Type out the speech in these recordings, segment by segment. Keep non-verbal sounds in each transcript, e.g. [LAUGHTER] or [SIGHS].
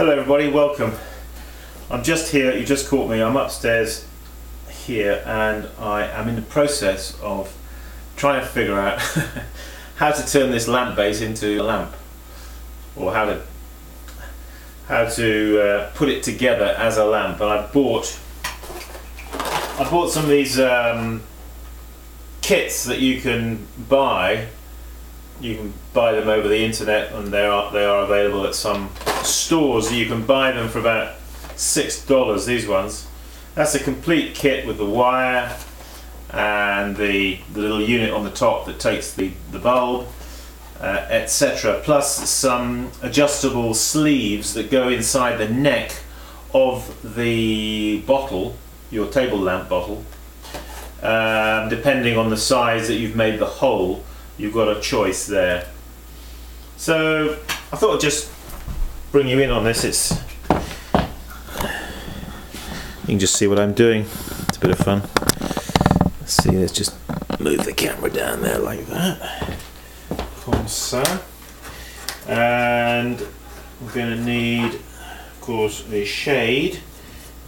Hello everybody, welcome. I'm just here, you just caught me, I'm upstairs here and I am in the process of trying to figure out [LAUGHS] how to turn this lamp base into a lamp or how to how to uh, put it together as a lamp. And I bought I bought some of these um, kits that you can buy you can buy them over the internet and they are they are available at some stores. You can buy them for about six dollars these ones. That's a complete kit with the wire and the, the little unit on the top that takes the, the bulb uh, etc plus some adjustable sleeves that go inside the neck of the bottle your table lamp bottle um, depending on the size that you've made the hole you've got a choice there. So I thought I'd just bring you in on this. It's you can just see what I'm doing. It's a bit of fun. Let's see let's just move the camera down there like that. Comme ça and we're going to need of course a shade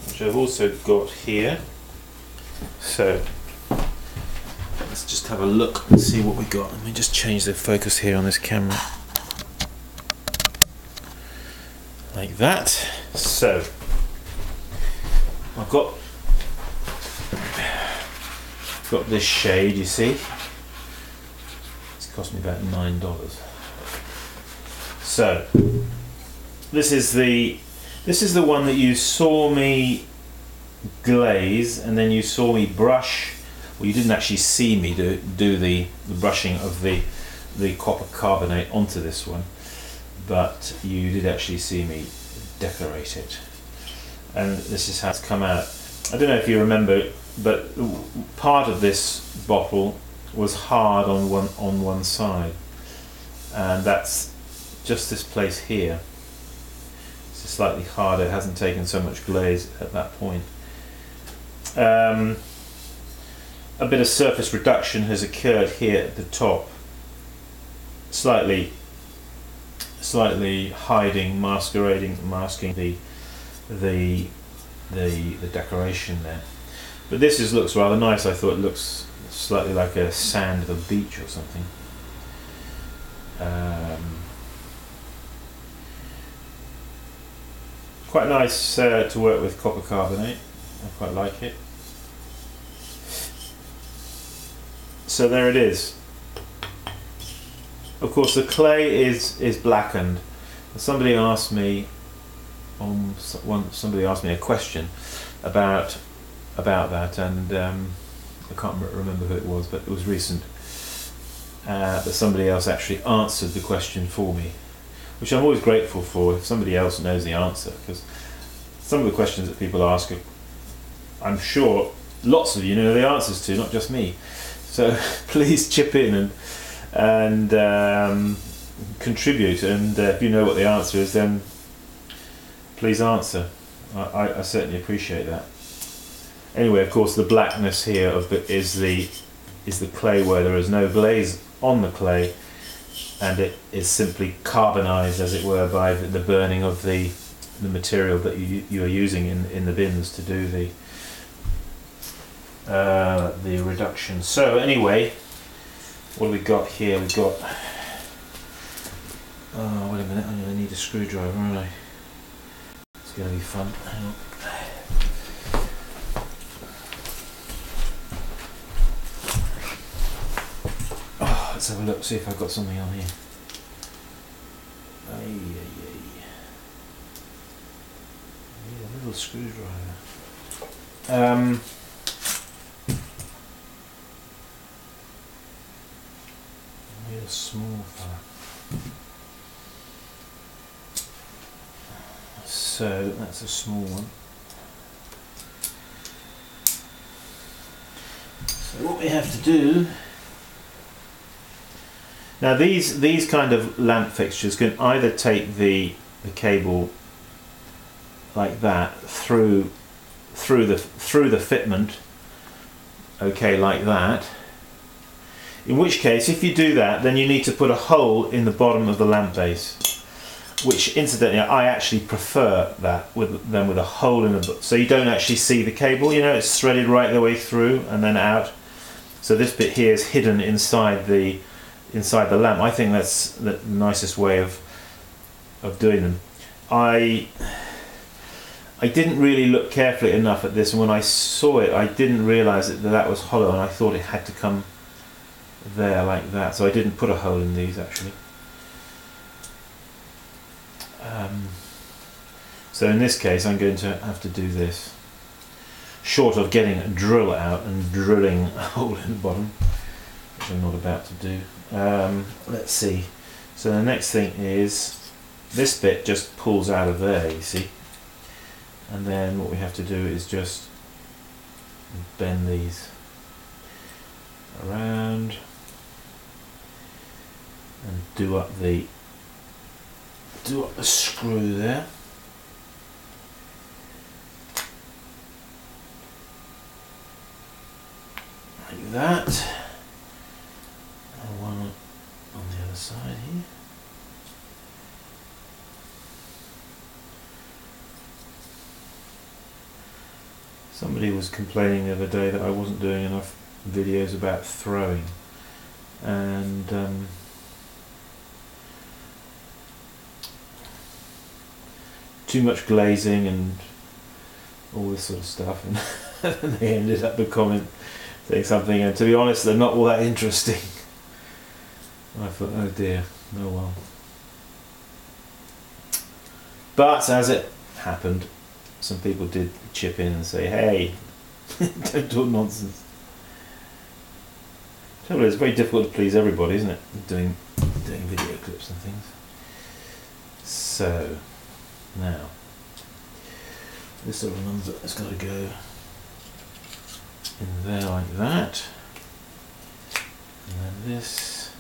which I've also got here. So let's just have a look and see what we got. Let me just change the focus here on this camera. Like that. So I've got got this shade you see. It's cost me about nine dollars. So this is the this is the one that you saw me glaze and then you saw me brush well you didn't actually see me do, do the, the brushing of the the copper carbonate onto this one but you did actually see me decorate it. And this is how it's come out. I don't know if you remember but part of this bottle was hard on one on one side. And that's just this place here. It's slightly harder. It hasn't taken so much glaze at that point. Um, a bit of surface reduction has occurred here at the top. Slightly slightly hiding masquerading masking the the the the decoration there. But this is looks rather nice I thought it looks slightly like a sand of a beach or something. Um, quite nice uh, to work with copper carbonate. I quite like it so there it is. Of course the clay is is blackened. Somebody asked me um, somebody asked me a question about about that and um, I can't remember who it was but it was recent. Uh, but somebody else actually answered the question for me which I'm always grateful for if somebody else knows the answer because some of the questions that people ask I'm sure lots of you know the answers to not just me so [LAUGHS] please chip in and and um, contribute. And uh, if you know what the answer is then please answer. I, I, certainly appreciate that. Anyway of course the blackness here of the, is the is the clay where there is no glaze on the clay and it is simply carbonized as it were by the, the burning of the the material that you, you are using in, in the bins to do the uh, the reduction so anyway what we got here? We've got. Oh, wait a minute, I'm to need a screwdriver, aren't I? It's to be fun. Oh, let's have a look, see if I've got something on here. Ay, ay, ay. Need a little screwdriver. Um, small. So that's a small one. So what we have to do now these these kind of lamp fixtures can either take the the cable like that through through the through the fitment okay like that in which case, if you do that, then you need to put a hole in the bottom of the lamp base. which incidentally I actually prefer that with than with a hole in the so you don't actually see the cable. You know, it's threaded right the way through and then out. So this bit here is hidden inside the inside the lamp. I think that's the nicest way of of doing them. I I didn't really look carefully enough at this, and when I saw it, I didn't realise that that was hollow, and I thought it had to come there like that. So I didn't put a hole in these actually. Um, so in this case, I'm going to have to do this. Short of getting a drill out and drilling [LAUGHS] a hole in the bottom, which I'm not about to do. Um, let's see. So the next thing is this bit just pulls out of there, you see. And then what we have to do is just bend these around and do up the do up the screw there. Like that. And one on the other side here. Somebody was complaining the other day that I wasn't doing enough videos about throwing and um, too much glazing and all this sort of stuff and [LAUGHS] they ended up comment saying something and to be honest they're not all that interesting [LAUGHS] I thought oh dear oh well but as it happened some people did chip in and say, hey, [LAUGHS] don't talk nonsense. It's very difficult to please everybody, isn't it? Doing, doing video clips and things. So, now, this little number has got to go in there like that. And then this.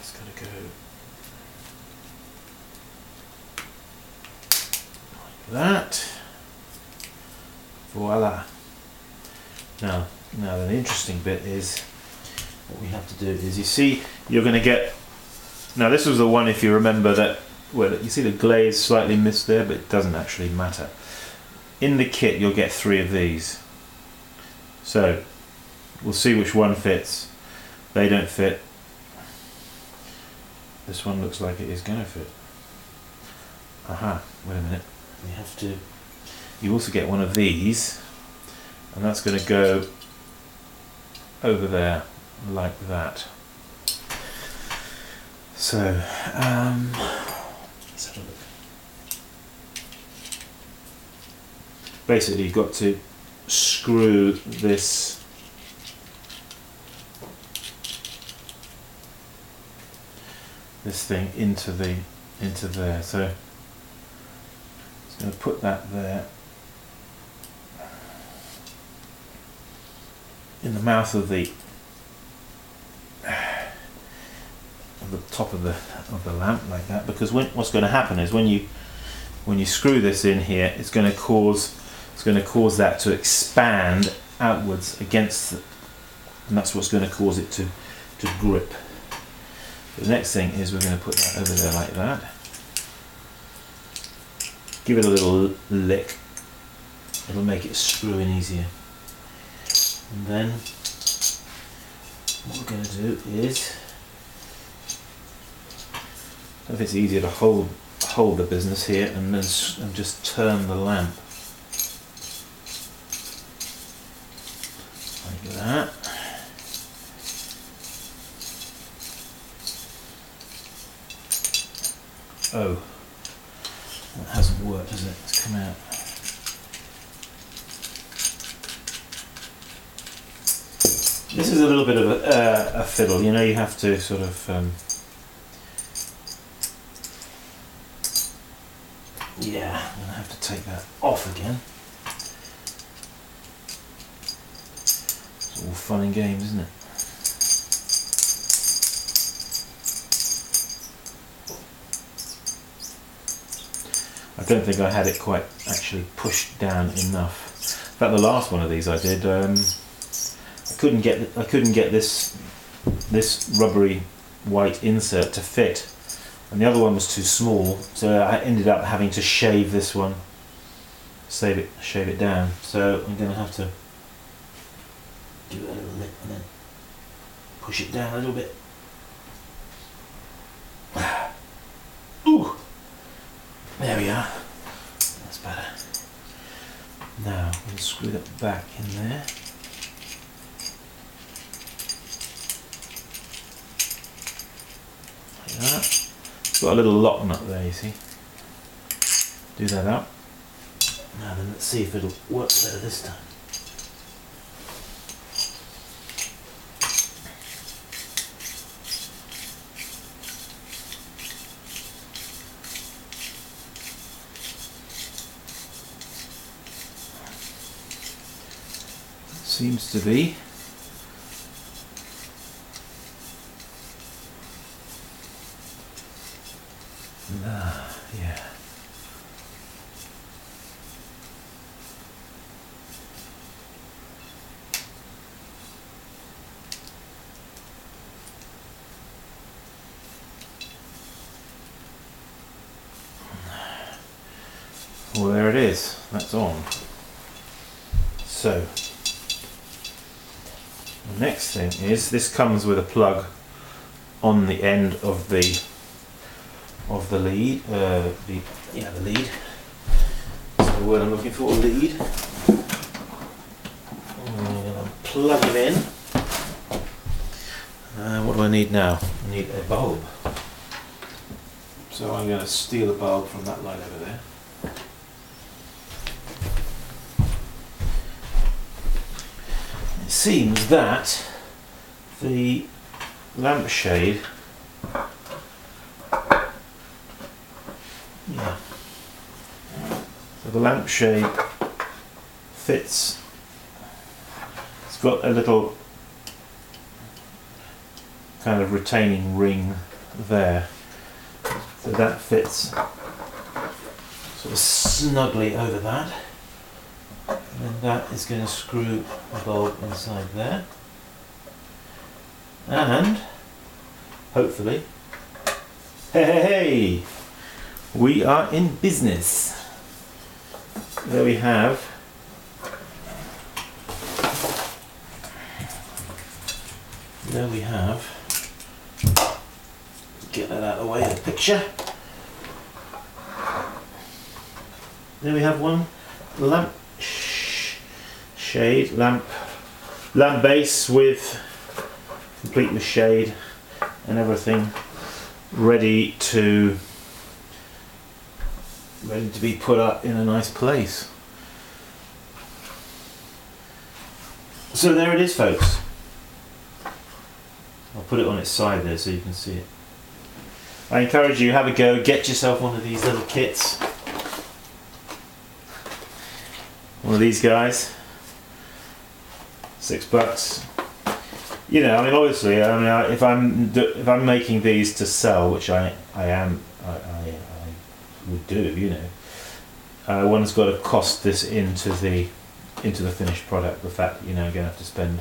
It's got to go like that. Voila. Now, now the interesting bit is what we have to do is you see you're going to get now this was the one if you remember that well you see the glaze slightly missed there but it doesn't actually matter. In the kit you'll get three of these. So we'll see which one fits. They don't fit. This one looks like it is going to fit. Aha wait a minute. We have to you also get one of these and that's going to go over there like that. So um, let's have a look. Basically you've got to screw this this thing into the into there. So to put that there. In the mouth of the of the top of the of the lamp like that because when, what's going to happen is when you when you screw this in here it's going to cause it's going to cause that to expand outwards against the, and that's what's going to cause it to to grip. The next thing is we're going to put that over there like that. Give it a little lick. It'll make it screw in easier. And then what we're going to do is if it's easier to hold hold the business here and then and just turn the lamp like that oh it hasn't worked, has it? It's come out. This is a little bit of a, uh, a fiddle, you know, you have to sort of. Um, yeah, I'm going to have to take that off again. It's all fun and games, isn't it? I don't think I had it quite actually pushed down enough. In fact, the last one of these I did, um, I couldn't get I couldn't get this this rubbery white insert to fit, and the other one was too small, so I ended up having to shave this one, save it, shave it down. So I'm going to have to do it a little bit and then push it down a little bit. [SIGHS] Ooh, there we are. That's better. Now we'll screw that back in there. Like that. It's got a little lock nut there, you see. Do that up. Now then, let's see if it'll work better this time. Seems to be. Ah, yeah. Well, there it is. That's on. So, the next thing is this comes with a plug on the end of the of the lead. Uh, the yeah, the lead. That's the word I'm looking for. Lead. Plug it in. Uh, what do I need now? I need a bulb. So I'm going to steal a bulb from that light over there. Seems that the lampshade yeah so the lampshade fits it's got a little kind of retaining ring there. So that fits sort of snugly over that and that is going to screw a bulb inside there. And hopefully, hey, hey, hey, we are in business. There we have there we have get that out of the way of the picture. There we have one lamp shade lamp lamp base with complete with shade and everything ready to ready to be put up in a nice place. So there it is folks. I'll put it on its side there so you can see it. I encourage you, have a go, get yourself one of these little kits. One of these guys. Six bucks. You know, I mean, obviously, I mean, if I'm if I'm making these to sell, which I I am, I, I, I would do, you know, uh, one's got to cost this into the into the finished product. The fact that you know you're going to have to spend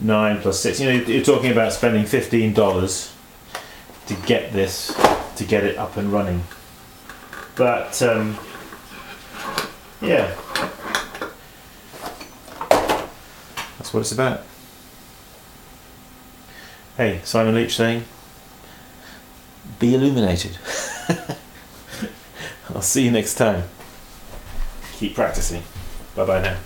nine plus six. You know, you're talking about spending fifteen dollars to get this to get it up and running. But um, yeah, what it's about. Hey, Simon Leach saying, "Be illuminated." [LAUGHS] I'll see you next time. Keep practicing. Bye bye now.